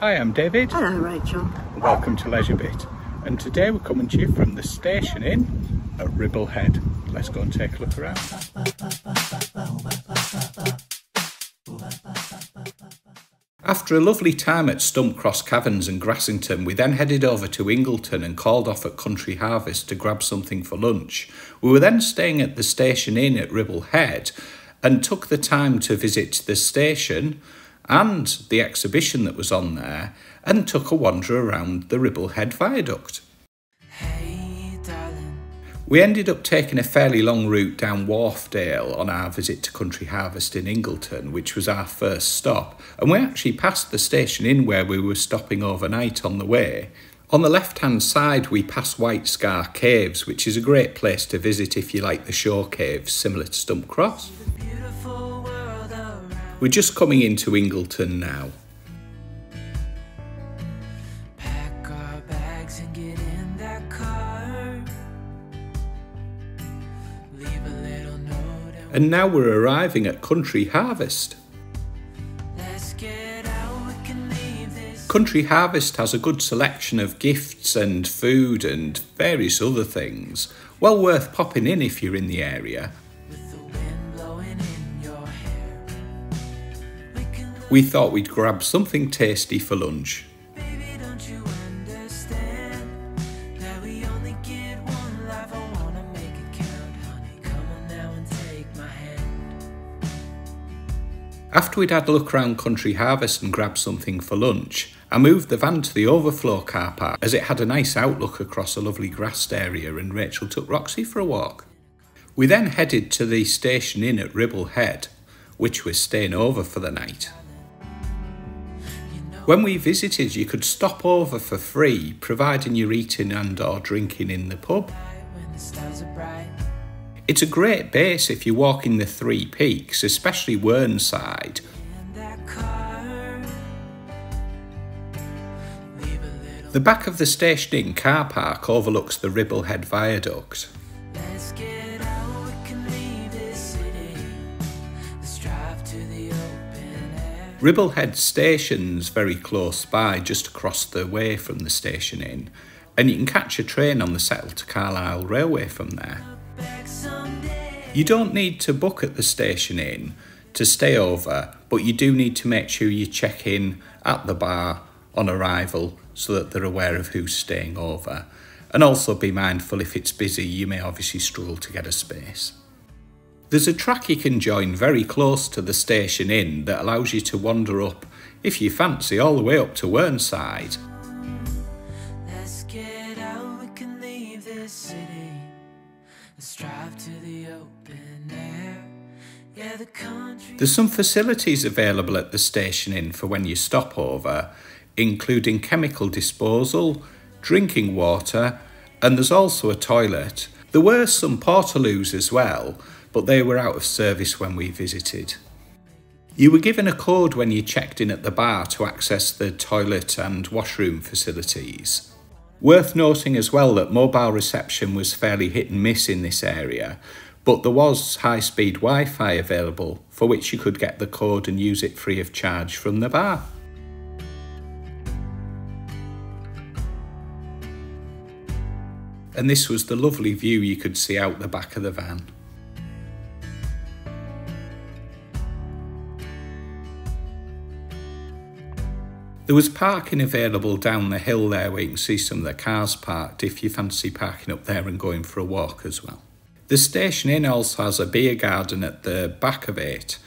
Hi, I'm David. Hello, Rachel. Welcome to LeisureBit. And today we're coming to you from the station inn at uh, Ribblehead. Let's go and take a look around. After a lovely time at Stumpcross Caverns and Grassington, we then headed over to Ingleton and called off at Country Harvest to grab something for lunch. We were then staying at the station inn at Ribblehead and took the time to visit the station and the exhibition that was on there and took a wander around the Ribblehead Viaduct. We ended up taking a fairly long route down Wharfedale on our visit to Country Harvest in Ingleton, which was our first stop, and we actually passed the station inn where we were stopping overnight on the way. On the left hand side, we pass White Scar Caves, which is a great place to visit if you like the shore caves similar to Stumpcross. We're just coming into Ingleton now. And now we're arriving at Country Harvest. Country Harvest has a good selection of gifts and food and various other things. Well worth popping in if you're in the area. We thought we'd grab something tasty for lunch. After we'd had a look around Country Harvest and grabbed something for lunch, I moved the van to the overflow car park as it had a nice outlook across a lovely grassed area and Rachel took Roxy for a walk. We then headed to the station inn at Ribblehead, which was staying over for the night. When we visited, you could stop over for free, providing you're eating and or drinking in the pub. It's a great base if you're walking the Three Peaks, especially Whernside. The back of the station car park overlooks the Ribblehead Viaduct. Ribblehead Station's very close by, just across the way from the station inn, and you can catch a train on the Settle to Carlisle Railway from there. You don't need to book at the station inn to stay over, but you do need to make sure you check in at the bar on arrival so that they're aware of who's staying over. And also be mindful if it's busy, you may obviously struggle to get a space. There's a track you can join very close to the station inn that allows you to wander up, if you fancy, all the way up to Whernside. There's some facilities available at the station inn for when you stop over, including chemical disposal, drinking water, and there's also a toilet. There were some portaloos as well, but they were out of service when we visited. You were given a code when you checked in at the bar to access the toilet and washroom facilities. Worth noting as well that mobile reception was fairly hit and miss in this area, but there was high speed Wi Fi available for which you could get the code and use it free of charge from the bar. And this was the lovely view you could see out the back of the van. There was parking available down the hill there where you can see some of the cars parked if you fancy parking up there and going for a walk as well. The station inn also has a beer garden at the back of it,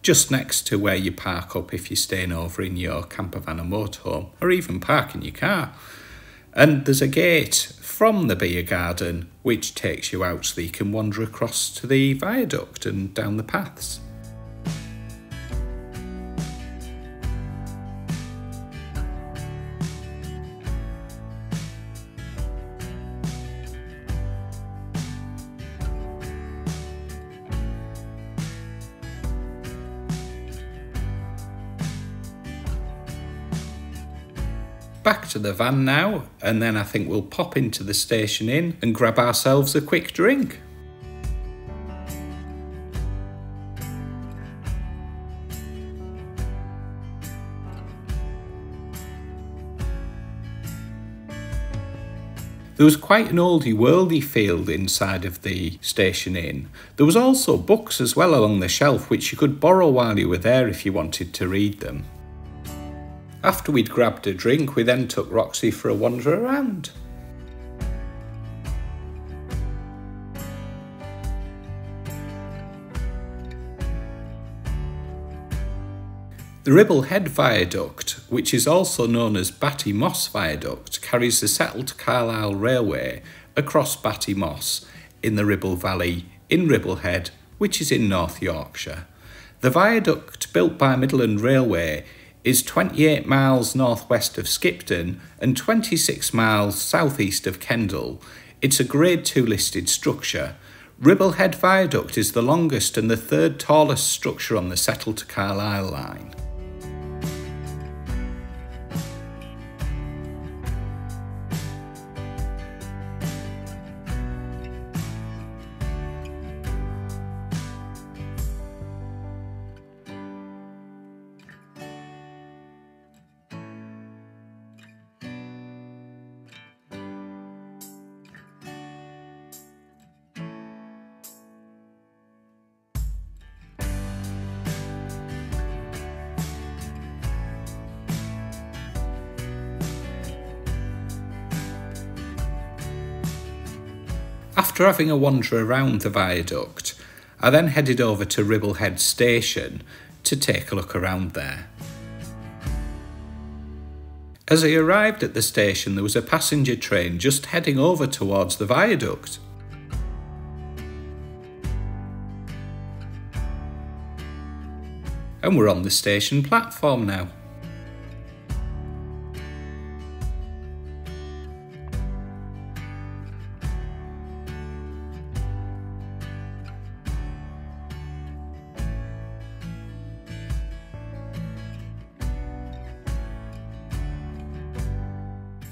just next to where you park up if you're staying over in your camper van or motorhome, or even parking your car. And there's a gate from the beer garden which takes you out so you can wander across to the viaduct and down the paths. back to the van now, and then I think we'll pop into the station inn and grab ourselves a quick drink. There was quite an oldie worldy field inside of the station inn. There was also books as well along the shelf which you could borrow while you were there if you wanted to read them. After we'd grabbed a drink, we then took Roxy for a wander around. The Ribblehead Viaduct, which is also known as Batty Moss Viaduct, carries the Settle to Carlisle Railway across Batty Moss in the Ribble Valley in Ribblehead, which is in North Yorkshire. The viaduct built by Midland Railway is 28 miles northwest of Skipton and 26 miles southeast of Kendal. It's a Grade 2 listed structure. Ribblehead Viaduct is the longest and the third tallest structure on the Settle to Carlisle line. After having a wander around the viaduct, I then headed over to Ribblehead Station to take a look around there. As I arrived at the station, there was a passenger train just heading over towards the viaduct. And we're on the station platform now.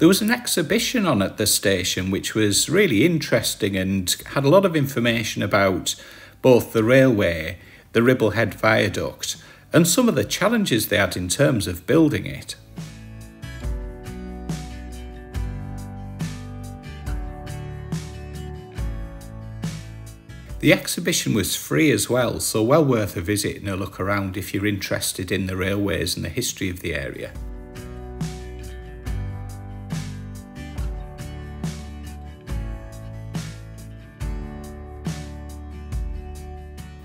There was an exhibition on at the station which was really interesting and had a lot of information about both the railway, the Ribblehead Viaduct, and some of the challenges they had in terms of building it. The exhibition was free as well, so well worth a visit and a look around if you're interested in the railways and the history of the area.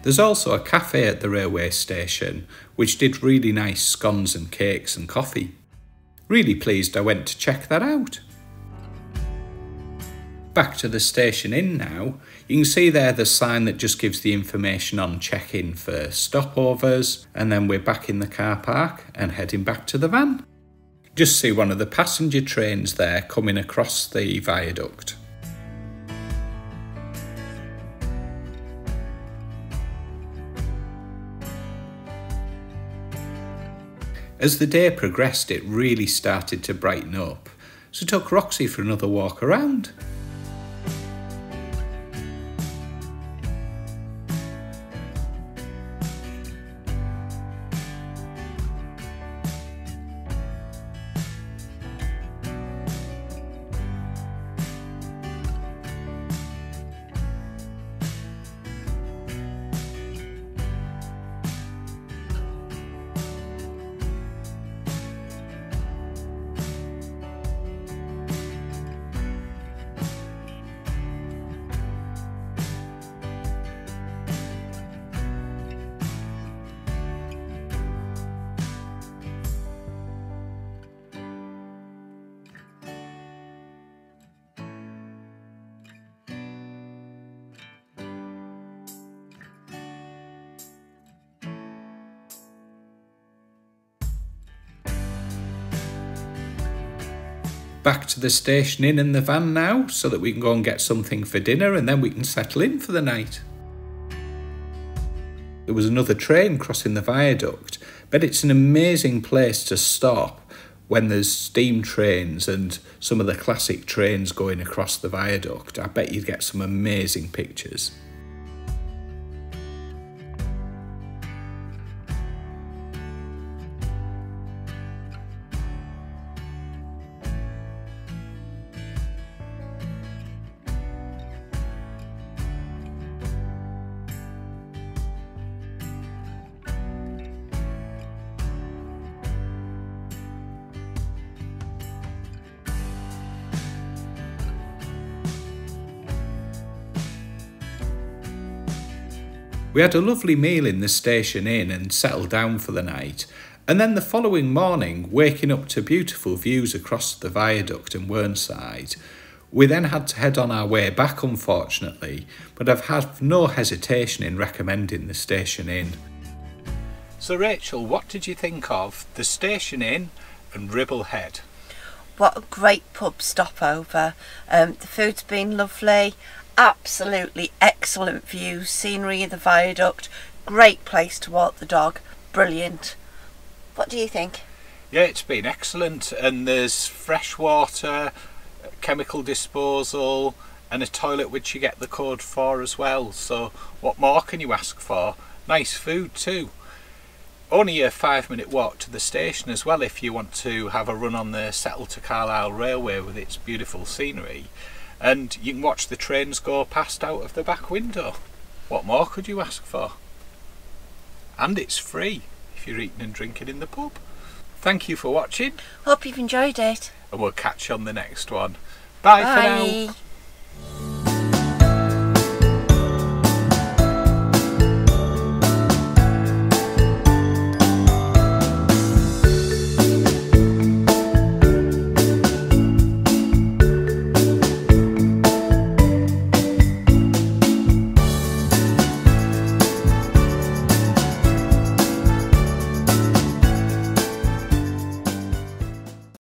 There's also a cafe at the railway station which did really nice scones and cakes and coffee. Really pleased I went to check that out. Back to the station inn now. You can see there the sign that just gives the information on check-in for stopovers and then we're back in the car park and heading back to the van. Just see one of the passenger trains there coming across the viaduct. As the day progressed, it really started to brighten up, so took Roxy for another walk around. Back to the station inn in the van now so that we can go and get something for dinner and then we can settle in for the night. There was another train crossing the viaduct, but it's an amazing place to stop when there's steam trains and some of the classic trains going across the viaduct. I bet you'd get some amazing pictures. We had a lovely meal in the station inn and settled down for the night. And then the following morning, waking up to beautiful views across the viaduct and Whernside. we then had to head on our way back, unfortunately, but I've had no hesitation in recommending the Station Inn. So, Rachel, what did you think of the Station Inn and Ribblehead? What a great pub stopover. Um, the food's been lovely, absolutely excellent view, scenery the viaduct, great place to walk the dog, brilliant. What do you think? Yeah, it's been excellent, and there's fresh water chemical disposal and a toilet which you get the code for as well so what more can you ask for nice food too only a five minute walk to the station as well if you want to have a run on the Settle to Carlisle railway with its beautiful scenery and you can watch the trains go past out of the back window. What more could you ask for? And it's free if you're eating and drinking in the pub. Thank you for watching. Hope you've enjoyed it. And we'll catch you on the next one. Bye, Bye. for now.